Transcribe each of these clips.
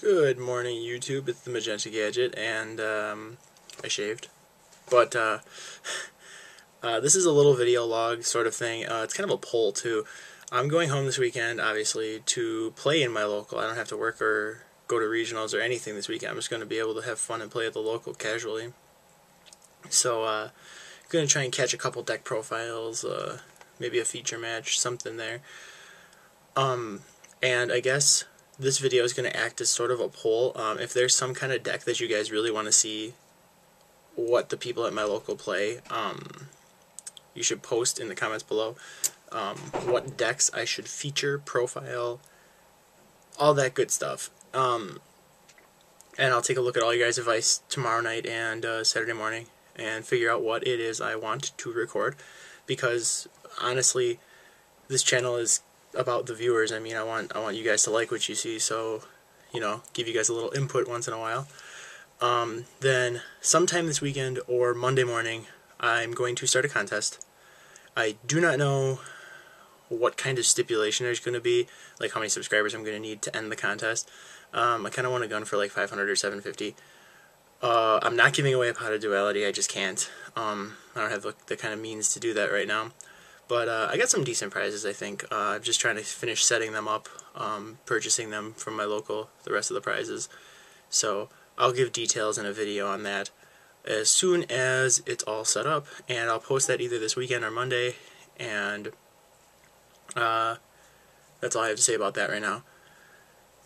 Good morning, YouTube. It's the Magenta Gadget, and um, I shaved. But uh, uh, this is a little video log sort of thing. Uh, it's kind of a poll, too. I'm going home this weekend, obviously, to play in my local. I don't have to work or go to regionals or anything this weekend. I'm just going to be able to have fun and play at the local casually. So, uh, I'm going to try and catch a couple deck profiles, uh, maybe a feature match, something there. Um, and I guess this video is going to act as sort of a poll. Um, if there's some kind of deck that you guys really want to see what the people at my local play, um, you should post in the comments below um, what decks I should feature, profile, all that good stuff. Um, and I'll take a look at all your guys' advice tomorrow night and uh, Saturday morning and figure out what it is I want to record. Because honestly, this channel is about the viewers. I mean, I want I want you guys to like what you see, so you know, give you guys a little input once in a while. Um, then sometime this weekend or Monday morning, I'm going to start a contest. I do not know what kind of stipulation there's going to be, like how many subscribers I'm going to need to end the contest. Um, I kind of want a gun for like 500 or 750. Uh, I'm not giving away a pot of duality, I just can't. Um, I don't have the, the kind of means to do that right now. But uh, I got some decent prizes, I think. Uh, I'm just trying to finish setting them up, um, purchasing them from my local, the rest of the prizes. So I'll give details in a video on that as soon as it's all set up, and I'll post that either this weekend or Monday, and uh, that's all I have to say about that right now.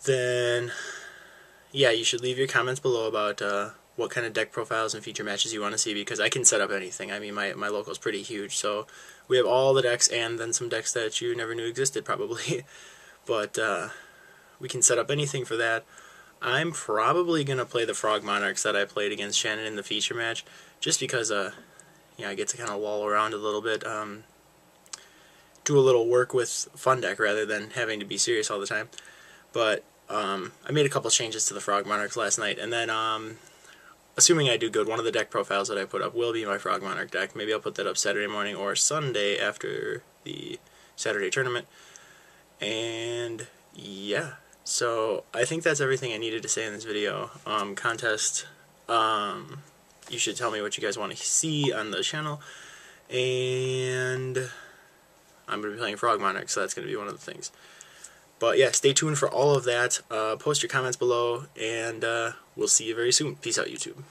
Then, yeah, you should leave your comments below about uh, what kind of deck profiles and feature matches you want to see because I can set up anything. I mean, my, my local is pretty huge, so we have all the decks and then some decks that you never knew existed probably. but uh, we can set up anything for that. I'm probably going to play the Frog Monarchs that I played against Shannon in the feature match just because uh, you know, I get to kind of wall around a little bit. Um, do a little work with Fun Deck rather than having to be serious all the time. But um, I made a couple changes to the Frog Monarchs last night, and then um, assuming I do good, one of the deck profiles that I put up will be my Frog Monarch deck. Maybe I'll put that up Saturday morning or Sunday after the Saturday tournament. And yeah, so I think that's everything I needed to say in this video. Um, contest, um, you should tell me what you guys want to see on the channel. And I'm going to be playing Frog Monarch, so that's going to be one of the things. But yeah, stay tuned for all of that. Uh, post your comments below, and uh, we'll see you very soon. Peace out, YouTube.